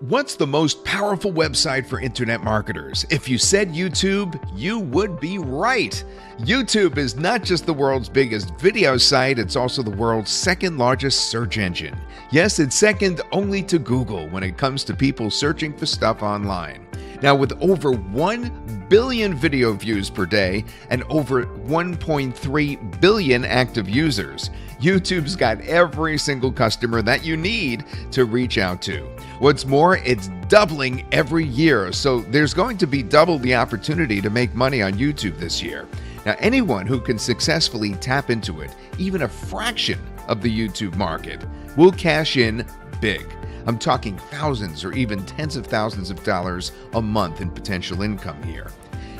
What's the most powerful website for internet marketers? If you said YouTube, you would be right. YouTube is not just the world's biggest video site, it's also the world's second largest search engine. Yes, it's second only to Google when it comes to people searching for stuff online. Now, with over 1 billion video views per day and over 1.3 billion active users, YouTube's got every single customer that you need to reach out to. What's more, it's doubling every year, so there's going to be double the opportunity to make money on YouTube this year. Now, anyone who can successfully tap into it, even a fraction of the YouTube market, will cash in big. I'm talking thousands or even tens of thousands of dollars a month in potential income here.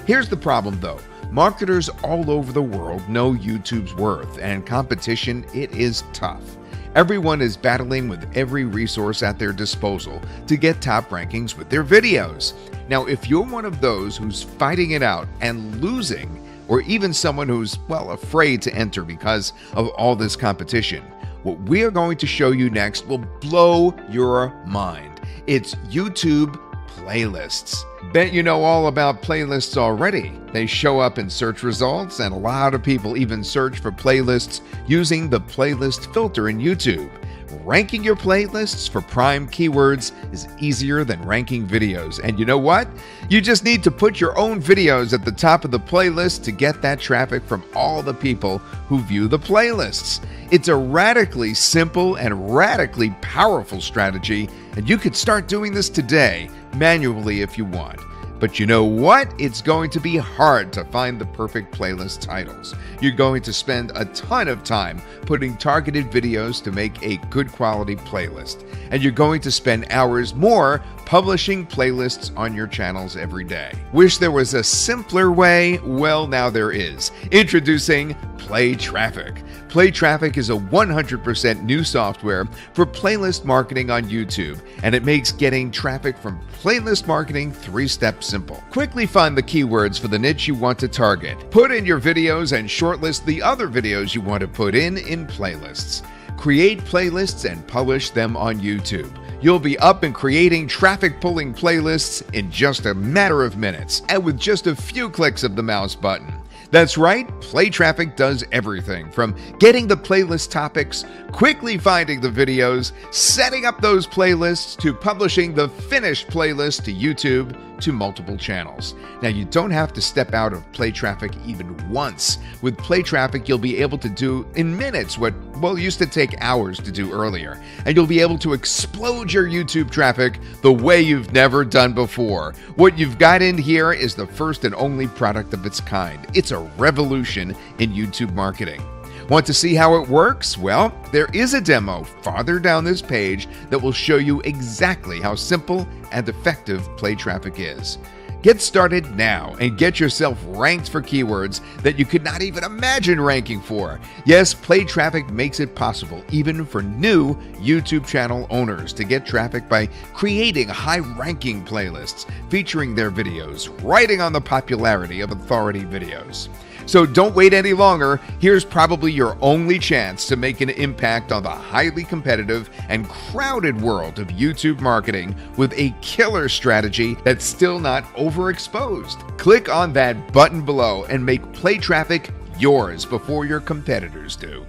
Here's the problem though marketers all over the world know YouTube's worth, and competition, it is tough. Everyone is battling with every resource at their disposal to get top rankings with their videos. Now, if you're one of those who's fighting it out and losing, or even someone who's, well, afraid to enter because of all this competition, what we are going to show you next will blow your mind. It's YouTube playlists. Bet you know all about playlists already. They show up in search results, and a lot of people even search for playlists using the playlist filter in YouTube. Ranking your playlists for prime keywords is easier than ranking videos. And you know what? You just need to put your own videos at the top of the playlist to get that traffic from all the people who view the playlists. It's a radically simple and radically powerful strategy, and you could start doing this today manually if you want. But you know what? It's going to be hard to find the perfect playlist titles. You're going to spend a ton of time putting targeted videos to make a good quality playlist. And you're going to spend hours more publishing playlists on your channels every day. Wish there was a simpler way? Well, now there is. Introducing Play Traffic. Play Traffic is a 100% new software for playlist marketing on YouTube, and it makes getting traffic from playlist marketing three steps simple. Quickly find the keywords for the niche you want to target. Put in your videos and shortlist the other videos you want to put in in playlists. Create playlists and publish them on YouTube. You'll be up and creating traffic pulling playlists in just a matter of minutes and with just a few clicks of the mouse button. That's right, Play Traffic does everything from getting the playlist topics, quickly finding the videos, setting up those playlists, to publishing the finished playlist to YouTube to multiple channels. Now, you don't have to step out of Play Traffic even once. With Play Traffic, you'll be able to do in minutes what, well, used to take hours to do earlier. And you'll be able to explode your YouTube traffic the way you've never done before. What you've got in here is the first and only product of its kind. It's a revolution in YouTube marketing. Want to see how it works? Well, there is a demo farther down this page that will show you exactly how simple and effective Play Traffic is. Get started now and get yourself ranked for keywords that you could not even imagine ranking for. Yes, Play Traffic makes it possible, even for new YouTube channel owners, to get traffic by creating high ranking playlists featuring their videos, riding on the popularity of authority videos. So don't wait any longer. Here's probably your only chance to make an impact on the highly competitive and crowded world of YouTube marketing with a killer strategy that's still not overexposed. Click on that button below and make Play Traffic yours before your competitors do.